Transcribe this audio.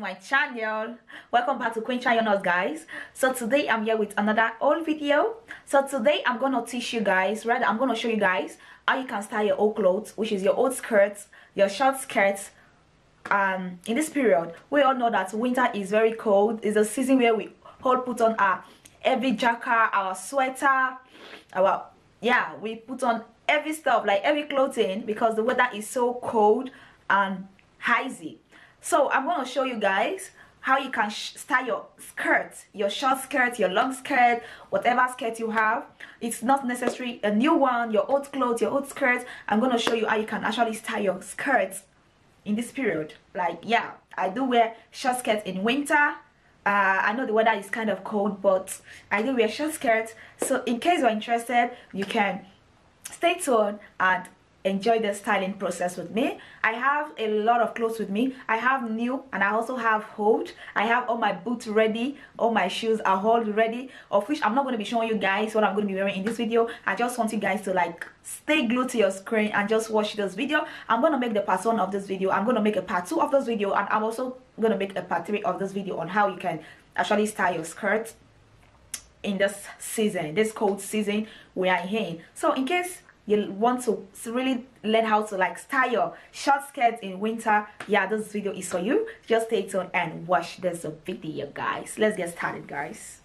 my channel. Welcome back to queen Chayonus guys. So today i'm here with another old video. So today i'm gonna teach you guys rather i'm gonna show you guys how you can style your old clothes which is your old skirts your short skirts. Um in this period we all know that winter is very cold. It's a season where we all put on our heavy jacket our sweater our yeah we put on every stuff like every clothing because the weather is so cold and hazy so i'm going to show you guys how you can style your skirt your short skirt your long skirt whatever skirt you have. It's not necessary a new one your old clothes your old skirt. I'm going to show you how you can actually style your skirts in this period. Like yeah i do wear short skirts in winter. Uh, I know the weather is kind of cold but I do wear short skirts. So in case you're interested you can stay tuned and enjoy the styling process with me. I have a lot of clothes with me. I have new and i also have old. I have all my boots ready all my shoes are all ready of which i'm not going to be showing you guys what i'm going to be wearing in this video. I just want you guys to like stay glued to your screen and just watch this video. I'm going to make the part one of this video. I'm going to make a part two of this video and i'm also going to make a part three of this video on how you can actually style your skirt in this season this cold season we are in. So in case you want to really learn how to like style your short skirts in winter yeah this video is for you. Just stay tuned and watch this video guys. Let's get started guys